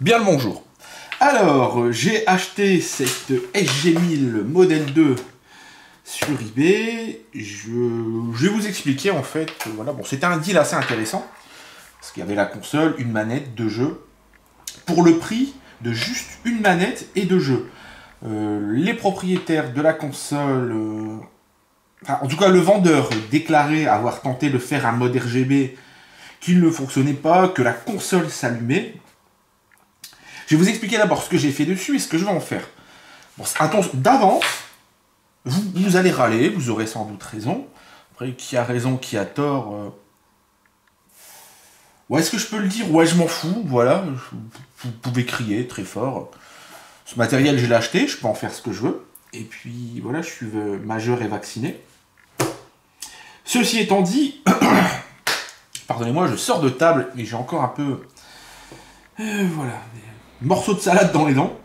Bien le bonjour. Alors, j'ai acheté cette SG1000 Model 2 sur eBay. Je, vais vous expliquer en fait. Voilà, bon, c'était un deal assez intéressant. Parce qu'il y avait la console, une manette, deux jeux. Pour le prix de juste une manette et deux jeux. Euh, les propriétaires de la console, euh, en tout cas le vendeur déclarait avoir tenté de faire un mode RGB qui ne fonctionnait pas, que la console s'allumait. Je vais vous expliquer d'abord ce que j'ai fait dessus et ce que je vais en faire. Bon, d'avance, vous, allez râler, vous aurez sans doute raison. Après, qui a raison, qui a tort euh, Ouais, est-ce que je peux le dire? Ouais, je m'en fous, voilà. Vous pouvez crier très fort. Ce matériel, je l'ai acheté, je peux en faire ce que je veux. Et puis, voilà, je suis euh, majeur et vacciné. Ceci étant dit, pardonnez-moi, je sors de table et j'ai encore un peu... Euh, voilà, des morceaux de salade dans les dents.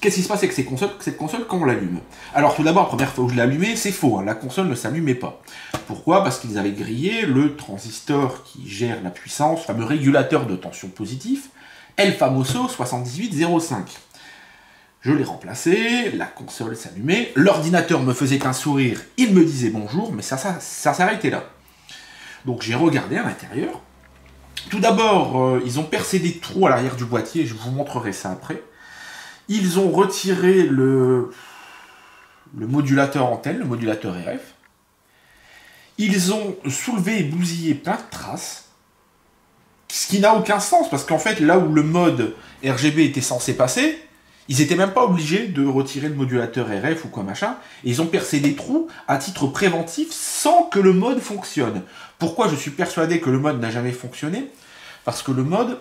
Qu'est-ce qui se passe avec cette console quand on l'allume? Alors tout d'abord, première fois où je l'ai allumée, c'est faux, hein, la console ne s'allumait pas. Pourquoi? Parce qu'ils avaient grillé le transistor qui gère la puissance, fameux régulateur de tension positif, El Famoso 7805. Je l'ai remplacé, la console s'allumait, l'ordinateur me faisait un sourire, il me disait bonjour, mais ça, ça, ça s'arrêtait là. Donc j'ai regardé à l'intérieur. Tout d'abord, euh, ils ont percé des trous à l'arrière du boîtier, je vous montrerai ça après. Ils ont retiré le, le modulateur antenne, le modulateur RF. Ils ont soulevé et bousillé plein de traces. Ce qui n'a aucun sens, parce qu'en fait, là où le mode RGB était censé passer, ils n'étaient même pas obligés de retirer le modulateur RF ou quoi machin. Et ils ont percé des trous à titre préventif sans que le mode fonctionne. Pourquoi je suis persuadé que le mode n'a jamais fonctionné? Parce que le mode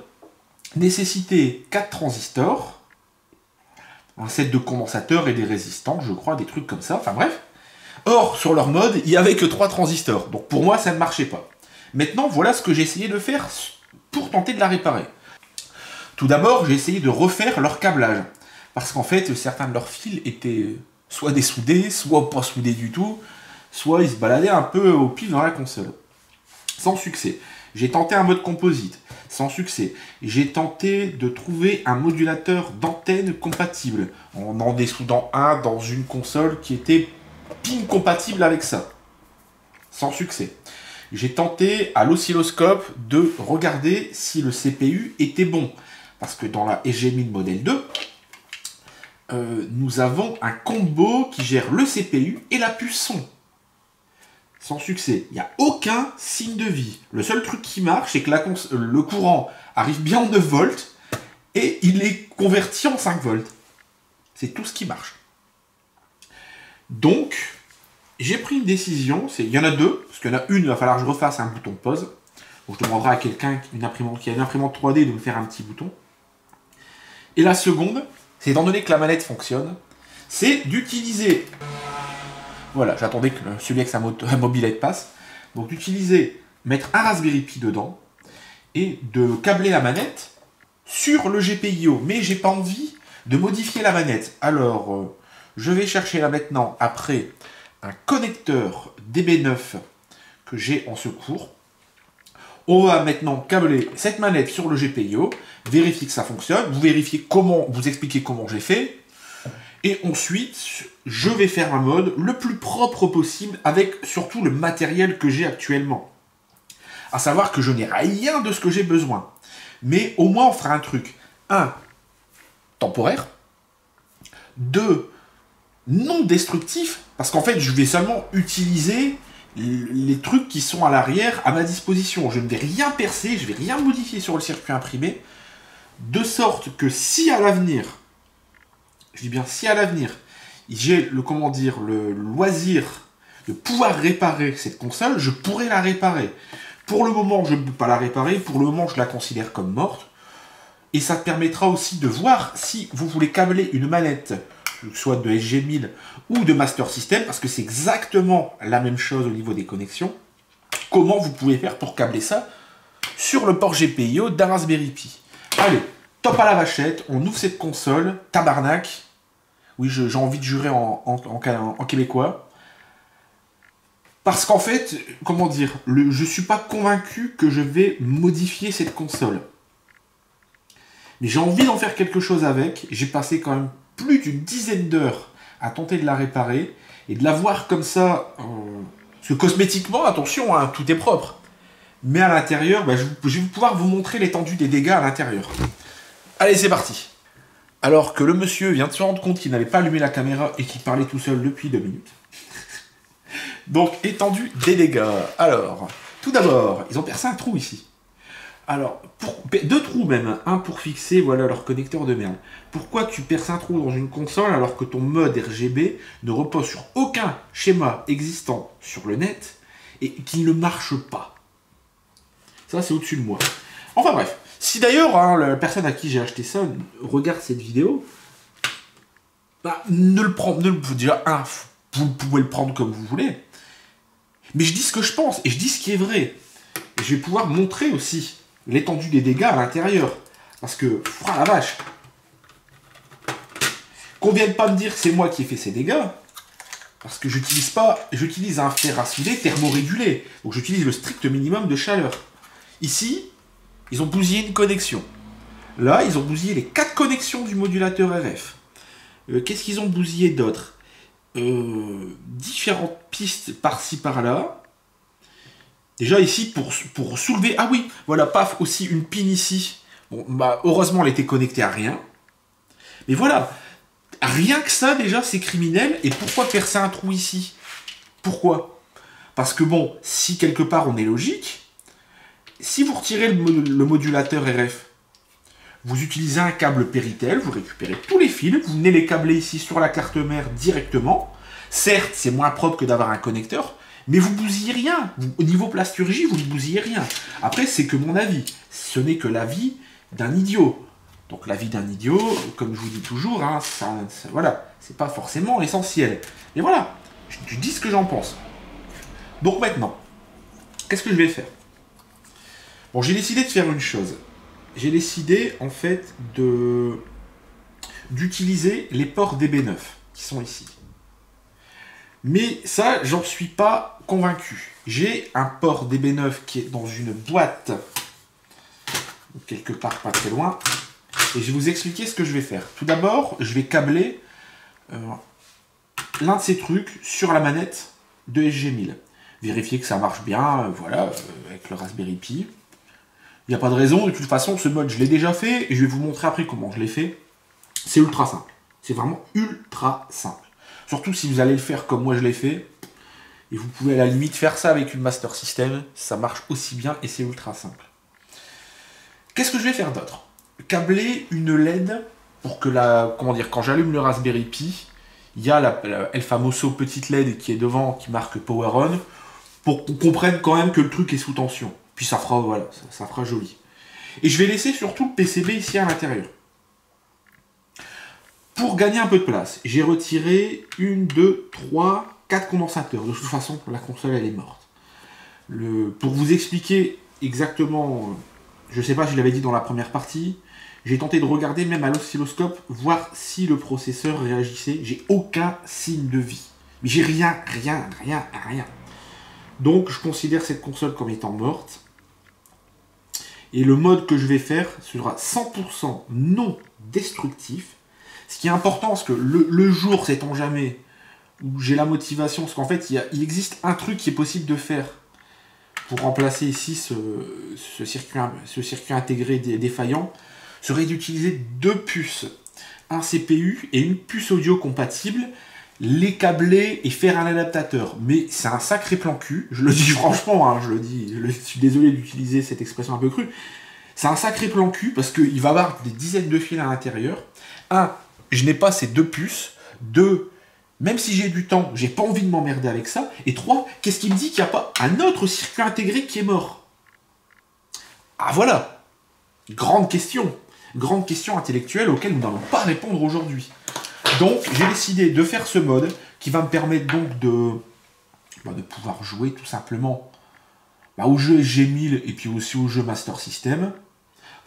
nécessitait 4 transistors, un set de condensateurs et des résistants, je crois, des trucs comme ça, enfin bref. Or, sur leur mode, il n'y avait que 3 transistors, donc pour moi, ça ne marchait pas. Maintenant, voilà ce que j'ai essayé de faire pour tenter de la réparer. Tout d'abord, j'ai essayé de refaire leur câblage, parce qu'en fait, certains de leurs fils étaient soit dessoudés, soit pas soudés du tout, soit ils se baladaient un peu au pif dans la console. Sans succès. J'ai tenté un mode composite, sans succès. J'ai tenté de trouver un modulateur d'antenne compatible, en en dessoudant un dans une console qui était pin compatible avec ça. Sans succès. J'ai tenté à l'oscilloscope de regarder si le CPU était bon. Parce que dans la SG1000 Model 2, euh, nous avons un combo qui gère le CPU et la puce son sans succès. Il n'y a aucun signe de vie. Le seul truc qui marche, c'est que le courant arrive bien en 9 volts et il est converti en 5 volts. C'est tout ce qui marche. Donc, j'ai pris une décision. Il y en a deux, parce qu'il y en a une, il va falloir que je refasse un bouton pause. Je demanderai à quelqu'un qui a une imprimante 3D de me faire un petit bouton. Et la seconde, c'est étant donné que la manette fonctionne, c'est d'utiliser voilà, j'attendais que celui avec sa mobilette passe. Donc d'utiliser, mettre un Raspberry Pi dedans et de câbler la manette sur le GPIO. Mais j'ai pas envie de modifier la manette. Alors, euh, je vais chercher là maintenant, après, un connecteur DB9 que j'ai en secours. On va maintenant câbler cette manette sur le GPIO, vérifier que ça fonctionne, vous vérifiez comment, vous expliquez comment j'ai fait, et ensuite, je vais faire un mode le plus propre possible avec surtout le matériel que j'ai actuellement. À savoir que je n'ai rien de ce que j'ai besoin. Mais au moins on fera un truc. Un, temporaire. Deux, non destructif. Parce qu'en fait, je vais seulement utiliser les trucs qui sont à l'arrière à ma disposition. Je ne vais rien percer, je ne vais rien modifier sur le circuit imprimé. De sorte que si à l'avenir, je dis bien si à l'avenir, j'ai le comment dire le loisir de pouvoir réparer cette console, je pourrais la réparer. Pour le moment, je ne peux pas la réparer, pour le moment, je la considère comme morte. Et ça permettra aussi de voir si vous voulez câbler une manette, soit de SG1000 ou de Master System, parce que c'est exactement la même chose au niveau des connexions. Comment vous pouvez faire pour câbler ça sur le port GPIO d'un Raspberry Pi. Allez, top à la vachette, on ouvre cette console, tabarnak. Oui, j'ai envie de jurer en, québécois. Parce qu'en fait, comment dire, je suis pas convaincu que je vais modifier cette console. Mais j'ai envie d'en faire quelque chose avec. J'ai passé quand même plus d'une dizaine d'heures à tenter de la réparer et de la voir comme ça. Euh, que cosmétiquement, attention, hein, tout est propre. Mais à l'intérieur, bah, je vais pouvoir vous montrer l'étendue des dégâts à l'intérieur. Allez, c'est parti. Alors que le monsieur vient de se rendre compte qu'il n'avait pas allumé la caméra et qu'il parlait tout seul depuis deux minutes. Donc, étendue des dégâts. Alors, tout d'abord, ils ont percé un trou ici. Alors, deux trous même, un pour fixer voilà leur connecteur de merde. Pourquoi tu perces un trou dans une console alors que ton mode RGB ne repose sur aucun schéma existant sur le net et qu'il ne marche pas? Ça, c'est au-dessus de moi. Enfin bref, si d'ailleurs hein, la personne à qui j'ai acheté ça regarde cette vidéo, bah, ne le prendre, ne vous pouvez le prendre comme vous voulez. Mais je dis ce que je pense et je dis ce qui est vrai. Et je vais pouvoir montrer aussi l'étendue des dégâts à l'intérieur. Parce que, ah la vache, qu'on vienne pas me dire que c'est moi qui ai fait ces dégâts, parce que j'utilise pas, j'utilise un fer à souder thermorégulé, donc j'utilise le strict minimum de chaleur. Ici, ils ont bousillé une connexion. Là, ils ont bousillé les quatre connexions du modulateur RF. Euh, qu'est-ce qu'ils ont bousillé d'autre? Euh, Différentes pistes par-ci par-là. Déjà ici, pour, soulever... Ah oui, voilà, paf, aussi une pin ici. Bon, bah, heureusement, elle était connectée à rien. Mais voilà, rien que ça, déjà, c'est criminel. Et pourquoi percer un trou ici? Pourquoi? Parce que bon, si quelque part on est logique, si vous retirez le, modulateur RF, vous utilisez un câble Péritel, vous récupérez tous les fils, vous venez les câbler ici sur la carte mère directement. Certes, c'est moins propre que d'avoir un connecteur, mais vous bousillez rien. au niveau plasturgie, vous ne bousillez rien. Après, c'est que mon avis. Ce n'est que l'avis d'un idiot. Donc l'avis d'un idiot, comme je vous dis toujours, hein, voilà, c'est pas forcément essentiel. Mais voilà, je dis ce que j'en pense. Donc maintenant, qu'est-ce que je vais faire? Bon, j'ai décidé de faire une chose. J'ai décidé, en fait, de d'utiliser les ports DB9 qui sont ici. Mais ça, j'en suis pas convaincu. J'ai un port DB9 qui est dans une boîte, quelque part pas très loin, et je vais vous expliquer ce que je vais faire. Tout d'abord, je vais câbler euh, l'un de ces trucs sur la manette de SG1000. Vérifier que ça marche bien, euh, voilà, euh, avec le Raspberry Pi. Il n'y a pas de raison, de toute façon, ce mode, je l'ai déjà fait, et je vais vous montrer après comment je l'ai fait. C'est ultra simple. C'est vraiment ultra simple. Surtout si vous allez le faire comme moi je l'ai fait, et vous pouvez à la limite faire ça avec une Master System, ça marche aussi bien et c'est ultra simple. Qu'est-ce que je vais faire d'autre? Câbler une LED pour que la. Comment dire Quand j'allume le Raspberry Pi, il y a la, El Famoso petite LED qui est devant qui marque Power On pour qu'on comprenne quand même que le truc est sous tension. Puis ça fera, voilà, ça, fera joli. Et je vais laisser surtout le PCB ici à l'intérieur. Pour gagner un peu de place, j'ai retiré une, deux, trois, quatre condensateurs. De toute façon, la console, elle est morte. Le, pour vous expliquer exactement, je ne sais pas, je l'avais dit dans la première partie, j'ai tenté de regarder même à l'oscilloscope, voir si le processeur réagissait. J'ai aucun signe de vie. Mais j'ai rien, rien, rien, rien. Donc je considère cette console comme étant morte. Et le mode que je vais faire sera 100% non destructif. Ce qui est important, parce que le, jour, sait-on jamais, où j'ai la motivation, parce qu'en fait, il, existe un truc qui est possible de faire pour remplacer ici ce, circuit, intégré défaillant, serait d'utiliser deux puces, un CPU et une puce audio compatible les câbler et faire un adaptateur. Mais c'est un sacré plan cul, je le dis franchement, hein, je le dis, je suis désolé d'utiliser cette expression un peu crue. C'est un sacré plan cul parce qu'il va avoir des dizaines de fils à l'intérieur. Un, je n'ai pas ces deux puces. Deux, même si j'ai du temps, j'ai pas envie de m'emmerder avec ça. Et trois, qu'est-ce qui me dit qu'il n'y a pas un autre circuit intégré qui est mort? Ah voilà Grande question. Grande question intellectuelle auquel nous n'allons pas répondre aujourd'hui. Donc j'ai décidé de faire ce mode qui va me permettre donc de, bah, de pouvoir jouer tout simplement bah, aux jeux SG1000 et puis aussi aux jeux Master System.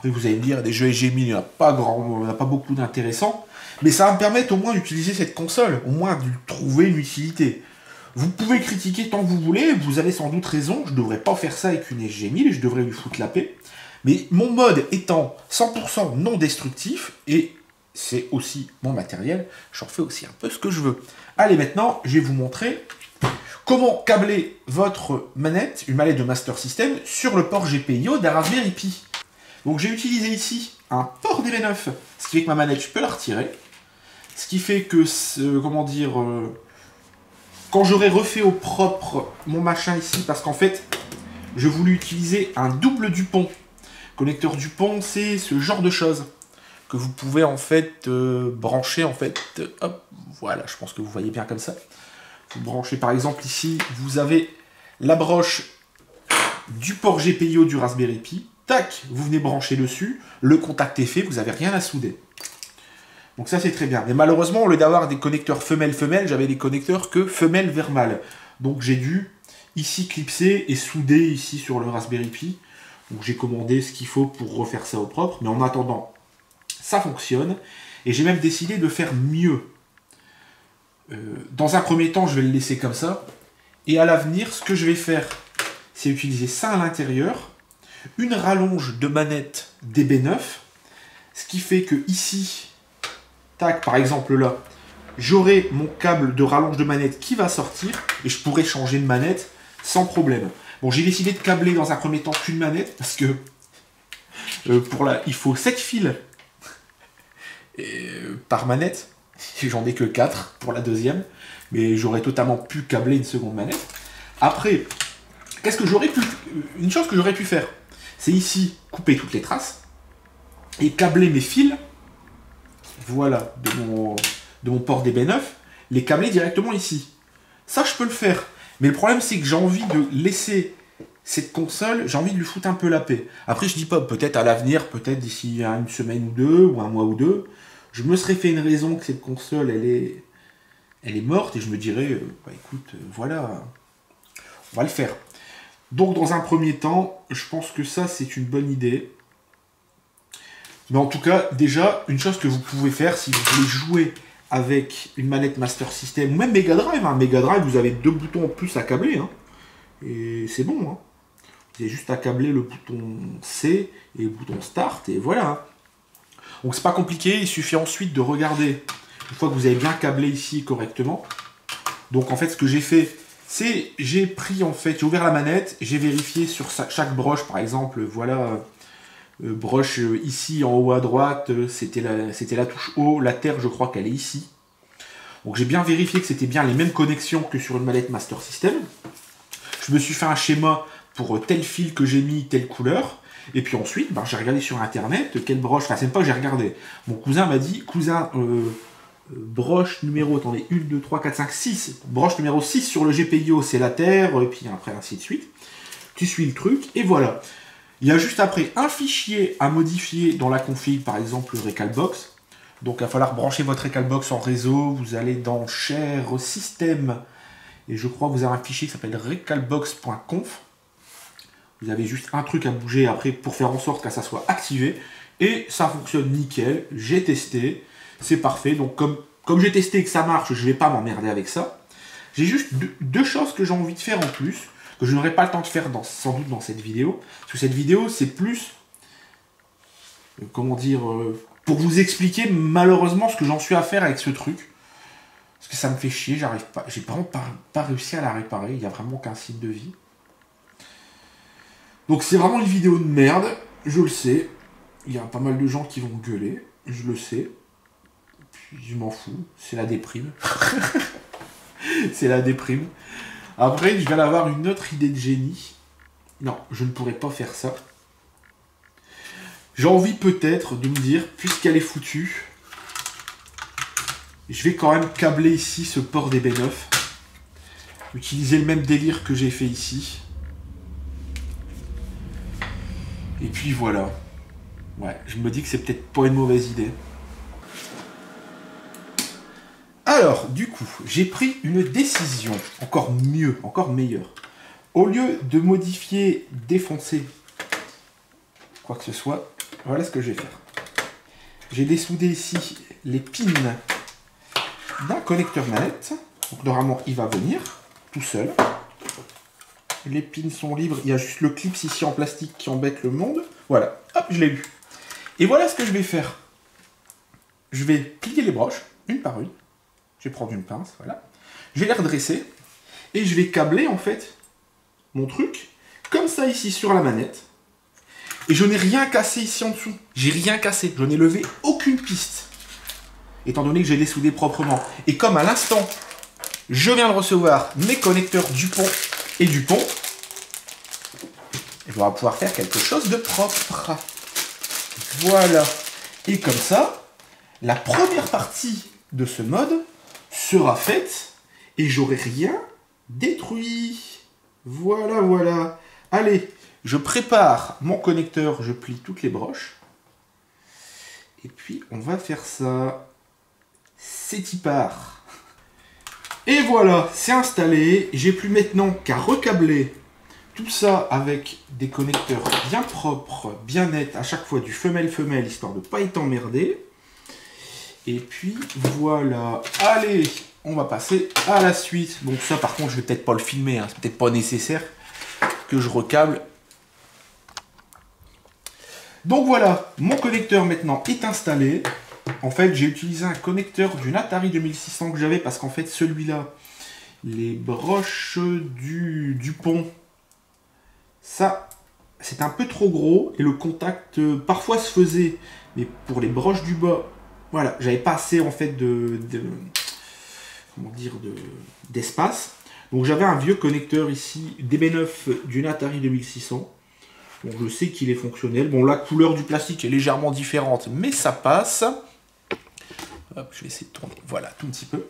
Vous allez me dire, des jeux SG1000, il n'y a pas, grand, a pas beaucoup d'intéressants, mais ça va me permettre au moins d'utiliser cette console, au moins de trouver une utilité. Vous pouvez critiquer tant que vous voulez, vous avez sans doute raison, je ne devrais pas faire ça avec une SG1000, je devrais lui foutre la paix. Mais mon mode étant 100% non destructif, et c'est aussi mon matériel, j'en fais aussi un peu ce que je veux. Allez, maintenant, je vais vous montrer comment câbler votre manette, une manette de Master System, sur le port GPIO Pi. Donc j'ai utilisé ici un port DB9, ce qui fait que ma manette, je peux la retirer. Ce qui fait que, comment dire, euh, quand j'aurai refait au propre mon machin ici, parce qu'en fait, je voulais utiliser un double Dupont. Connecteur Dupont, c'est ce genre de choses que vous pouvez en fait euh, brancher en fait. hop, voilà, je pense que vous voyez bien comme ça. Vous branchez par exemple ici, vous avez la broche du port GPIO du Raspberry Pi. Tac, vous venez brancher dessus, le contact est fait, vous n'avez rien à souder. Donc ça c'est très bien. Mais malheureusement, au lieu d'avoir des connecteurs femelle-femelle, j'avais des connecteurs que femelle vers mâle. Donc j'ai dû ici clipser et souder ici sur le Raspberry Pi. Donc j'ai commandé ce qu'il faut pour refaire ça au propre. Mais en attendant, ça fonctionne. Et j'ai même décidé de faire mieux. Euh, dans un premier temps, je vais le laisser comme ça. Et à l'avenir, ce que je vais faire, c'est utiliser ça à l'intérieur. Une rallonge de manette DB9. Ce qui fait que ici, tac, par exemple là, j'aurai mon câble de rallonge de manette qui va sortir et je pourrai changer de manette sans problème. Bon, j'ai décidé de câbler dans un premier temps qu'une manette parce que euh, pour la, il faut 7 fils euh, par manette. J'en ai que 4 pour la deuxième, mais j'aurais totalement pu câbler une seconde manette. Après, qu'est-ce que j'aurais pu. Une chose que j'aurais pu faire, c'est ici couper toutes les traces et câbler mes fils voilà, de mon, de mon port DB9, les câbler directement ici. Ça, je peux le faire. Mais le problème, c'est que j'ai envie de laisser cette console, j'ai envie de lui foutre un peu la paix. Après, je dis pas, peut-être à l'avenir, peut-être d'ici une semaine ou deux, ou un mois ou deux, je me serais fait une raison que cette console, elle est, elle est morte, et je me dirais, euh, bah écoute, euh, voilà, on va le faire. Donc, dans un premier temps, je pense que ça, c'est une bonne idée. Mais en tout cas, déjà, une chose que vous pouvez faire si vous voulez jouer avec une manette Master System ou même Mega Drive, hein. Mega Drive, vous avez deux boutons en plus à câbler. Hein. et c'est bon. Hein. Vous avez juste à câbler le bouton C et le bouton Start et voilà. Donc c'est pas compliqué, il suffit ensuite de regarder, une fois que vous avez bien câblé ici correctement. Donc en fait ce que j'ai fait, c'est j'ai pris en fait, j'ai ouvert la manette, j'ai vérifié sur chaque broche par exemple, voilà euh, broche euh, ici en haut à droite, euh, c'était la, la touche haut, la terre je crois qu'elle est ici. Donc j'ai bien vérifié que c'était bien les mêmes connexions que sur une mallette Master System. Je me suis fait un schéma pour tel fil que j'ai mis, telle couleur. Et puis ensuite, ben, j'ai regardé sur internet quelle broche, enfin c'est pas que j'ai regardé. Mon cousin m'a dit, cousin, broche numéro, attendez, 1, 2, 3, 4, 5, 6. Broche numéro 6 sur le GPIO, c'est la terre, et puis après ainsi de suite. Tu suis le truc, et voilà. Il y a juste après un fichier à modifier dans la config, par exemple le Recalbox. Donc il va falloir brancher votre Recalbox en réseau. Vous allez dans Share Système et je crois que vous avez un fichier qui s'appelle recalbox.conf. Vous avez juste un truc à bouger après pour faire en sorte que ça soit activé. Et ça fonctionne nickel. J'ai testé. C'est parfait. Donc comme, comme j'ai testé que ça marche, je ne vais pas m'emmerder avec ça. J'ai juste deux choses que j'ai envie de faire en plus que je n'aurai pas le temps de faire sans doute dans cette vidéo. Parce que cette vidéo, c'est plus, euh, comment dire, euh, pour vous expliquer malheureusement ce que j'en suis à faire avec ce truc. Parce que ça me fait chier, j'arrive pas, j'ai vraiment pas, pas réussi à la réparer, il n'y a vraiment qu'un site de vie. Donc c'est vraiment une vidéo de merde, je le sais. Il y a pas mal de gens qui vont gueuler, je le sais. Je m'en fous, c'est la déprime. c'est la déprime. Après, je vais avoir une autre idée de génie. Non, je ne pourrais pas faire ça. J'ai envie peut-être de me dire, puisqu'elle est foutue, je vais quand même câbler ici ce port DB9. Utiliser le même délire que j'ai fait ici. Et puis voilà. Ouais, je me dis que c'est peut-être pas une mauvaise idée. Alors, du coup, j'ai pris une décision encore mieux, encore meilleure. Au lieu de modifier, défoncer quoi que ce soit, voilà ce que je vais faire. J'ai dessoudé ici les pins d'un connecteur manette. Donc normalement, il va venir. tout seul. Les pins sont libres, il y a juste le clip ici en plastique qui embête le monde. Voilà, hop, je l'ai eu. Et voilà ce que je vais faire. Je vais plier les broches, une par une. Je vais prendre une pince, voilà. Je vais les redresser. Et je vais câbler, en fait, mon truc, comme ça ici sur la manette. Et je n'ai rien cassé ici en dessous. J'ai rien cassé. Je n'ai levé aucune piste. Étant donné que j'ai les soudés proprement. Et comme à l'instant, je viens de recevoir mes connecteurs du pont et du pont, je vais pouvoir faire quelque chose de propre. Voilà. Et comme ça, la première partie de ce mode sera faite et j'aurai rien détruit. Voilà, voilà. Allez, je prépare mon connecteur, je plie toutes les broches. Et puis, on va faire ça. C'est y part. Et voilà, c'est installé. J'ai plus maintenant qu'à recabler tout ça avec des connecteurs bien propres, bien nets, à chaque fois du femelle-femelle, histoire de ne pas être emmerdé. Et puis voilà, allez, on va passer à la suite. Donc ça par contre je vais peut-être pas le filmer, hein. c'est peut-être pas nécessaire que je recable. Donc voilà, mon connecteur maintenant est installé. En fait j'ai utilisé un connecteur d'une Atari 2600 que j'avais parce qu'en fait celui-là, les broches du, pont ça, c'est un peu trop gros et le contact euh, parfois se faisait, mais pour les broches du bas, voilà, j'avais pas assez en fait de, comment dire d'espace. Donc j'avais un vieux connecteur ici DB9 d'une Atari 2600. Bon, je sais qu'il est fonctionnel. Bon, la couleur du plastique est légèrement différente, mais ça passe. Je vais essayer de tourner. Voilà, tout un petit peu.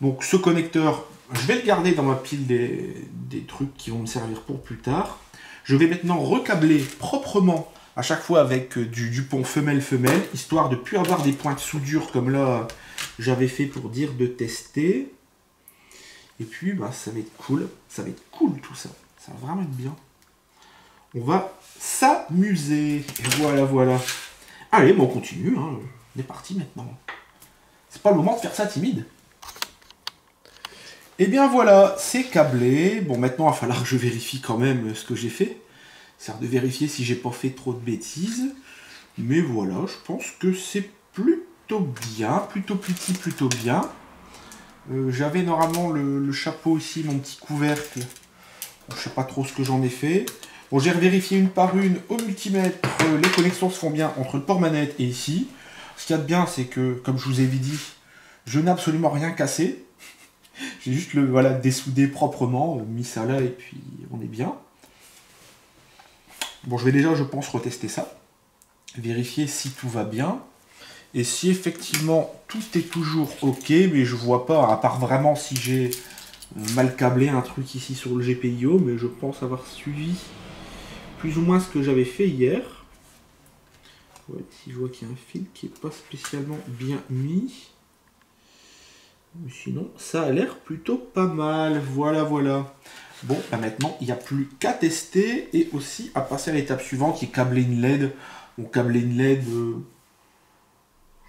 Donc ce connecteur, je vais le garder dans ma pile des, trucs qui vont me servir pour plus tard. Je vais maintenant recabler proprement à chaque fois avec euh, du, pont femelle-femelle, histoire de ne plus avoir des points de soudure comme là j'avais fait pour dire de tester. Et puis bah, ça va être cool, ça va être cool tout ça, ça va vraiment être bien. On va s'amuser. Voilà, voilà. Allez, bon, on continue, hein. on est parti maintenant. C'est pas le moment de faire ça timide. Et eh bien voilà, c'est câblé. Bon, maintenant, il va falloir que je vérifie quand même ce que j'ai fait. C'est de vérifier si j'ai pas fait trop de bêtises. Mais voilà, je pense que c'est plutôt bien, plutôt petit, plutôt bien. Euh, j'avais normalement le, chapeau ici, mon petit couvercle. Je sais pas trop ce que j'en ai fait. Bon, j'ai vérifié une par une au multimètre. les connexions se font bien entre le port manette et ici. Ce qu'il y a de bien, c'est que, comme je vous ai dit, je n'ai absolument rien cassé. J'ai juste le voilà dessoudé proprement, euh, mis ça là et puis on est bien. Bon, je vais déjà, je pense, retester ça. Vérifier si tout va bien. Et si effectivement tout est toujours ok, mais je vois pas, à part vraiment si j'ai mal câblé un truc ici sur le GPIO, mais je pense avoir suivi plus ou moins ce que j'avais fait hier. Si je vois qu'il y a un fil qui n'est pas spécialement bien mis. Mais sinon, ça a l'air plutôt pas mal. Voilà, voilà. Bon, maintenant, il n'y a plus qu'à tester et aussi à passer à l'étape suivante qui est câbler une LED. Bon, câbler une LED, euh,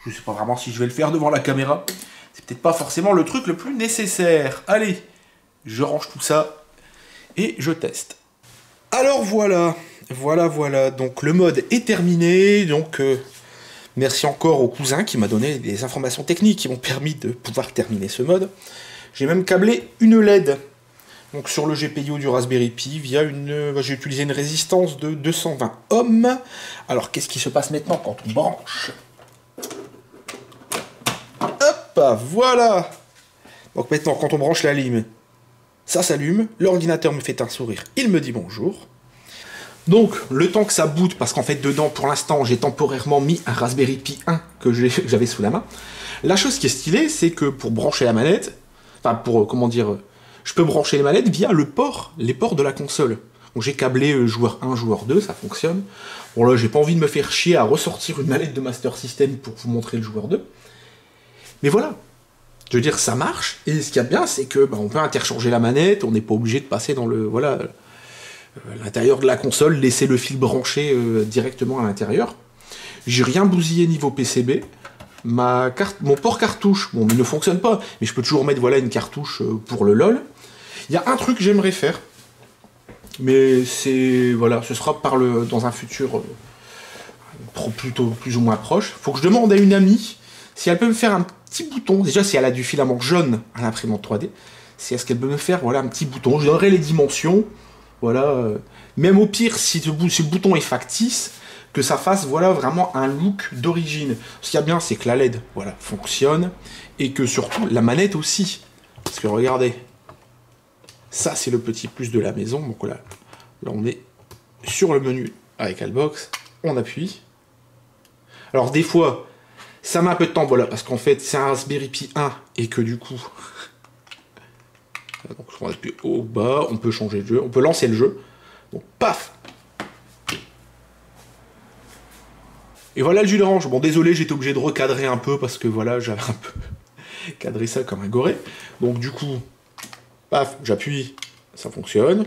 je ne sais pas vraiment si je vais le faire devant la caméra. C'est peut-être pas forcément le truc le plus nécessaire. Allez, je range tout ça et je teste. Alors voilà, voilà, voilà. Donc le mode est terminé. Donc euh, Merci encore au cousin qui m'a donné des informations techniques qui m'ont permis de pouvoir terminer ce mode. J'ai même câblé une LED donc sur le GPIO du Raspberry Pi via une. Bah, j'ai utilisé une résistance de 220 ohms. Alors qu'est-ce qui se passe maintenant quand on branche? Hop, voilà Donc maintenant quand on branche la lime, ça s'allume, l'ordinateur me fait un sourire, il me dit bonjour. Donc, le temps que ça boot, parce qu'en fait, dedans, pour l'instant, j'ai temporairement mis un Raspberry Pi 1 que j'avais sous la main. La chose qui est stylée, c'est que pour brancher la manette, enfin, pour, euh, comment dire, euh, je peux brancher les manettes via le port, les ports de la console. J'ai câblé euh, joueur 1, joueur 2, ça fonctionne. Bon, là, j'ai pas envie de me faire chier à ressortir une manette de Master System pour vous montrer le joueur 2. Mais voilà. Je veux dire, ça marche. Et ce qu'il y a bien, c'est que bah, on peut interchanger la manette, on n'est pas obligé de passer dans le, voilà, euh, l'intérieur de la console, laisser le fil branché euh, directement à l'intérieur. J'ai rien bousillé niveau PCB. Ma carte, mon port cartouche, bon, il ne fonctionne pas, mais je peux toujours mettre voilà une cartouche pour le LOL. Il y a un truc que j'aimerais faire, mais c'est voilà, ce sera par le dans un futur euh, plutôt plus ou moins proche. Faut que je demande à une amie si elle peut me faire un petit bouton. Déjà, si elle a du filament jaune à l'imprimante 3D, si est-ce qu'elle peut me faire voilà un petit bouton. Je donnerai les dimensions. Voilà. euh, Même au pire, si, ce bouton est factice, que ça fasse voilà vraiment un look d'origine. Ce qu'il y a bien, c'est que la LED voilà fonctionne et que surtout la manette aussi. Parce que regardez, ça c'est le petit plus de la maison. Donc là, là on est sur le menu avec Albox, on appuie. Alors des fois, ça met un peu de temps, voilà, parce qu'en fait c'est un Raspberry Pi 1 et que du coup, donc on appuie au bas, on peut changer de jeu, on peut lancer le jeu. Donc paf, Et voilà le jus d'orange. Bon, désolé, j'étais obligé de recadrer un peu parce que voilà, j'avais un peu cadré ça comme un goré. Donc du coup, paf, j'appuie, ça fonctionne.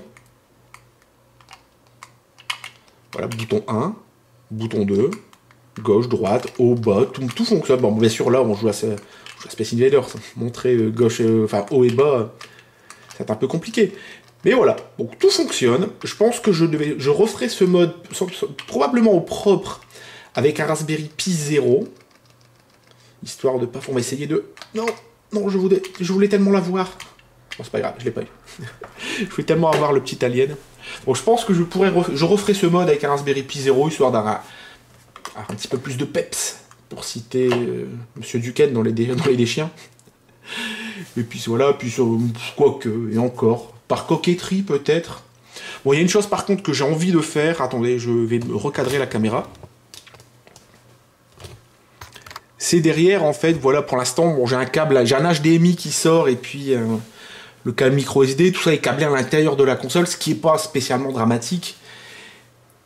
Voilà, bouton 1, bouton 2, gauche, droite, haut, bas, tout, fonctionne. Bon, bien sûr, là, on joue à, Space Invaders. Montrer euh, gauche, euh, haut et bas, c'est un peu compliqué. Mais voilà, donc tout fonctionne. Je pense que je, devais, je referai ce mode probablement au propre avec un Raspberry Pi 0. Histoire de pas. On va essayer de. Non, non, je voulais, je voulais tellement l'avoir. Bon, c'est pas grave, je l'ai pas eu. je voulais tellement avoir le petit alien. Donc je pense que je pourrais. Je referai ce mode avec un Raspberry Pi 0 histoire d'avoir un, petit peu plus de peps. Pour citer euh, Monsieur Duquesne dans les, dans les déchiens. Et puis voilà, puis sur. Quoique, et encore. Par coquetterie peut-être. Bon, il y a une chose par contre que j'ai envie de faire. Attendez, je vais me recadrer la caméra. C'est derrière, en fait, voilà, pour l'instant, bon, j'ai un câble, j'ai un HDMI qui sort et puis euh, le câble micro SD, tout ça est câblé à l'intérieur de la console, ce qui est pas spécialement dramatique.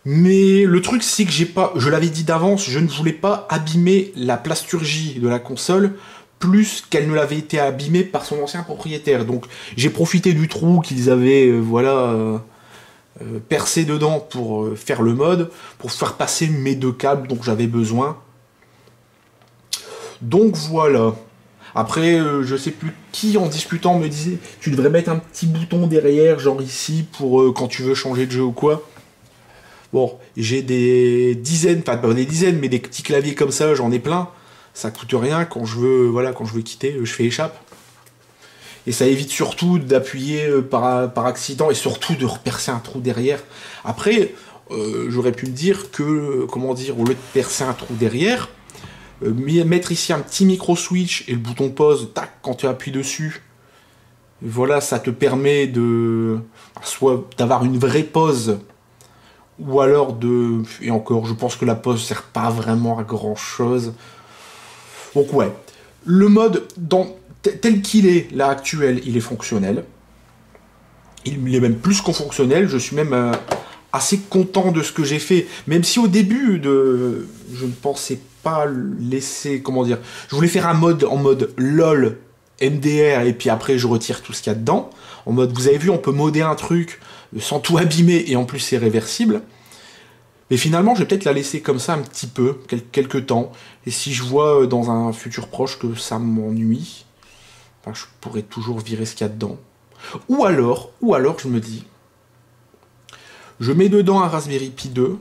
Mais le truc, c'est que j'ai pas, je l'avais dit d'avance, je ne voulais pas abîmer la plasturgie de la console plus qu'elle ne l'avait été abîmée par son ancien propriétaire. Donc j'ai profité du trou qu'ils avaient, euh, voilà, euh, euh, percé dedans pour faire le mode, pour faire passer mes deux câbles dont j'avais besoin. Donc voilà. Après, euh, je sais plus qui en discutant me disait tu devrais mettre un petit bouton derrière, genre ici, pour euh, quand tu veux changer de jeu ou quoi. Bon, j'ai des dizaines, enfin pas des dizaines, mais des petits claviers comme ça, j'en ai plein. Ça coûte rien quand je veux, voilà, quand je veux quitter, je fais échappe. Et ça évite surtout d'appuyer euh, par, accident et surtout de repercer un trou derrière. Après, euh, j'aurais pu me dire que, comment dire, au lieu de percer un trou derrière, mettre ici un petit micro switch et le bouton pause, tac, quand tu appuies dessus, voilà, ça te permet de soit d'avoir une vraie pause, ou alors de. Et encore, je pense que la pause sert pas vraiment à grand chose. Donc, ouais, le mode dans, tel tel qu'il est là actuel, il est fonctionnel. Il est même plus qu'en fonctionnel, je suis même euh, assez content de ce que j'ai fait, même si au début de, je ne pensais pas laisser, comment dire, je voulais faire un mode en mode LOL, MDR, et puis après je retire tout ce qu'il y a dedans. En mode, vous avez vu, on peut modder un truc sans tout abîmer, et en plus c'est réversible. Mais finalement, je vais peut-être la laisser comme ça un petit peu, quel- quelques temps. Et si je vois euh, dans un futur proche que ça m'ennuie, ben, je pourrais toujours virer ce qu'il y a dedans. Ou alors, ou alors je me dis, je mets dedans un Raspberry Pi 2,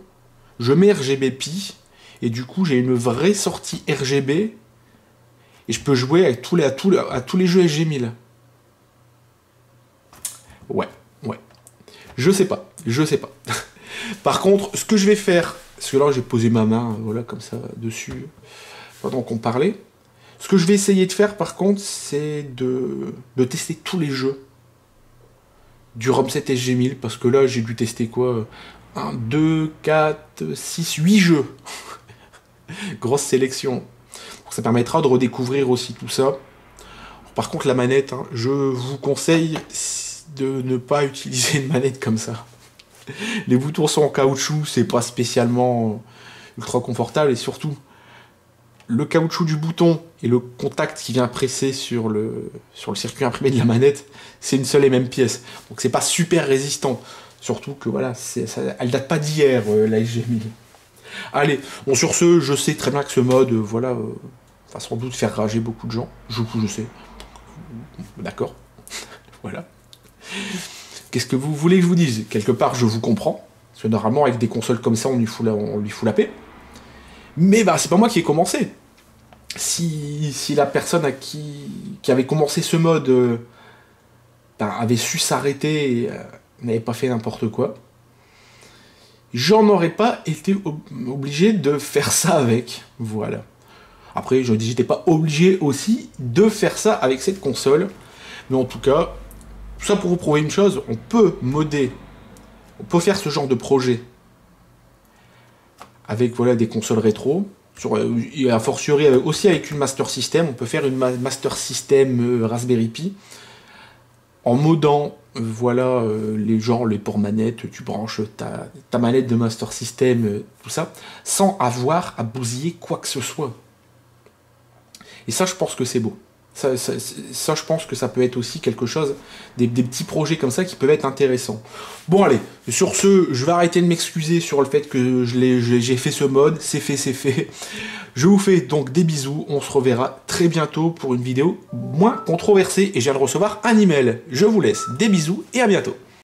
je mets RGB Pi, et du coup j'ai une vraie sortie RGB, et je peux jouer à tous les jeux SG1000. Ouais, ouais. Je sais pas, je sais pas. Par contre, ce que je vais faire, parce que là j'ai posé ma main, voilà, comme ça, dessus, pendant qu'on parlait. Ce que je vais essayer de faire, par contre, c'est de, de tester tous les jeux du ROM 7 SG1000, parce que là j'ai dû tester quoi? 1, 2, 4, 6, 8 jeux. Grosse sélection. Ça permettra de redécouvrir aussi tout ça. Par contre, la manette, hein, je vous conseille de ne pas utiliser une manette comme ça. Les boutons sont en caoutchouc, c'est pas spécialement ultra confortable et surtout le caoutchouc du bouton et le contact qui vient presser sur le, circuit imprimé de la manette, c'est une seule et même pièce. Donc c'est pas super résistant. Surtout que voilà, ça, elle date pas d'hier, euh, la SG1000. Allez, bon sur ce, je sais très bien que ce mode, euh, voilà, euh, va sans doute faire rager beaucoup de gens. Je, je sais. D'accord. voilà. Qu'est-ce que vous voulez que je vous dise? Quelque part, je vous comprends. Parce que normalement, avec des consoles comme ça, on lui fout la, lui fout la paix. Mais bah, c'est pas moi qui ai commencé. Si, la personne qui, avait commencé ce mode euh, bah, avait su s'arrêter et n'avait pas fait n'importe quoi, j'en aurais pas été obligé de faire ça avec. Voilà. Après, je dis, j'étais pas obligé aussi de faire ça avec cette console. Mais en tout cas, ça pour vous prouver une chose, on peut modder, on peut faire ce genre de projet avec voilà des consoles rétro. Euh, a fortiori euh, aussi avec une Master System, on peut faire une Master System euh, Raspberry Pi en modant voilà les genres, les ports manettes, tu branches ta, ta manette de Master System, tout ça, sans avoir à bousiller quoi que ce soit. Et ça, je pense que c'est beau. Ça, je pense que ça peut être aussi quelque chose, des, petits projets comme ça qui peuvent être intéressants. Bon, allez, sur ce, je vais arrêter de m'excuser sur le fait que j'ai fait ce mode. C'est fait, c'est fait. Je vous fais donc des bisous. On se reverra très bientôt pour une vidéo moins controversée. Et je viens de recevoir un email. Je vous laisse des bisous et à bientôt.